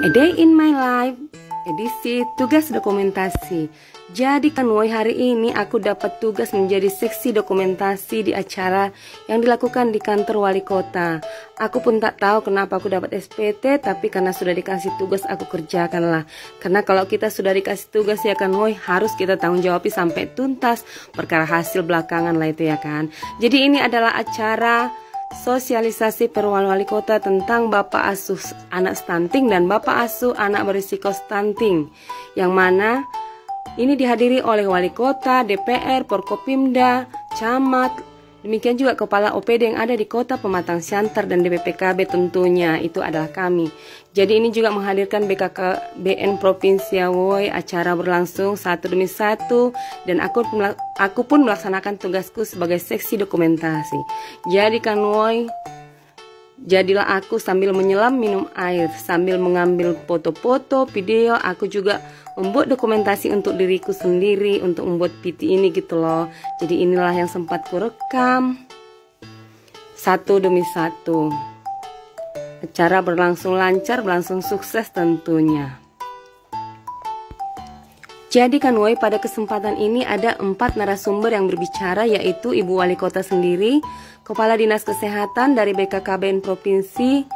A Day in My Life edisi tugas dokumentasi. Jadi kan woi hari ini aku dapat tugas menjadi seksi dokumentasi di acara yang dilakukan di kantor wali kota. Aku pun tak tahu kenapa aku dapat SPT, tapi karena sudah dikasih tugas aku kerjakan lah. Karena kalau kita sudah dikasih tugas ya kan woi harus kita tanggung jawab sampai tuntas perkara hasil belakangan lah itu ya kan. Jadi ini adalah acara sosialisasi perwal wali kota tentang Bapak asuh anak stunting dan Bapak asuh anak berisiko stunting yang mana ini dihadiri oleh wali kota, DPR, Porkopimda, camat, Demikian juga kepala OPD yang ada di kota Pematang Siantar dan DPPKB tentunya itu adalah kami. Jadi ini juga menghadirkan BKKBN Provinsi Awoi acara berlangsung satu demi satu dan aku aku pun melaksanakan tugasku sebagai seksi dokumentasi. Jadi kan Woi Jadilah aku sambil menyelam minum air, sambil mengambil foto-foto, video, aku juga membuat dokumentasi untuk diriku sendiri, untuk membuat PT ini gitu loh. Jadi inilah yang sempat kurekam. Satu demi satu. Acara berlangsung lancar, berlangsung sukses tentunya. Jadi kan woi pada kesempatan ini ada empat narasumber yang berbicara yaitu Ibu Wali Kota sendiri, Kepala Dinas Kesehatan dari BKKBN Provinsi,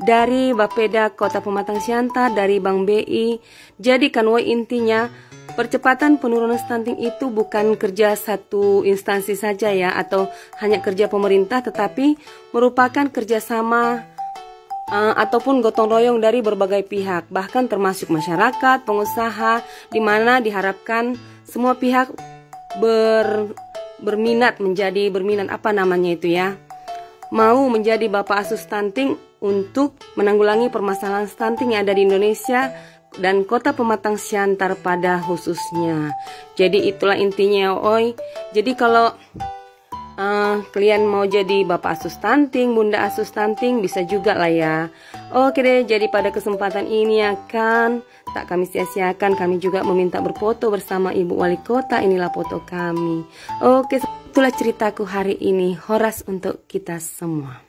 dari Bapeda Kota Pematang Siantar, dari Bank BI. Jadi kan woi intinya percepatan penurunan stunting itu bukan kerja satu instansi saja ya atau hanya kerja pemerintah tetapi merupakan kerjasama uh, ataupun gotong royong dari berbagai pihak, bahkan termasuk masyarakat, pengusaha, di mana diharapkan semua pihak ber, berminat menjadi berminat apa namanya itu ya, mau menjadi bapak asuh stunting untuk menanggulangi permasalahan stunting yang ada di Indonesia dan kota Pematang Siantar pada khususnya. Jadi itulah intinya, oi. Jadi kalau Uh, kalian mau jadi bapak asuh stunting, bunda asuh stunting bisa juga lah ya. Oke deh, jadi pada kesempatan ini akan tak kami sia-siakan, kami juga meminta berfoto bersama ibu wali kota. Inilah foto kami. Oke, itulah ceritaku hari ini. Horas untuk kita semua.